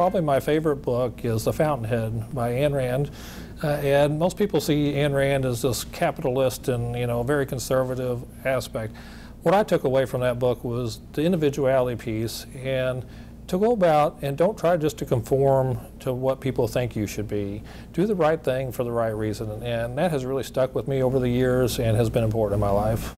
probably my favorite book is The Fountainhead by Ayn Rand. Uh, and most people see Ayn Rand as this capitalist and, you know, very conservative aspect. What I took away from that book was the individuality piece and to go about and don't try just to conform to what people think you should be. Do the right thing for the right reason. And that has really stuck with me over the years and has been important in my life.